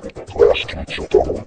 glass to each other.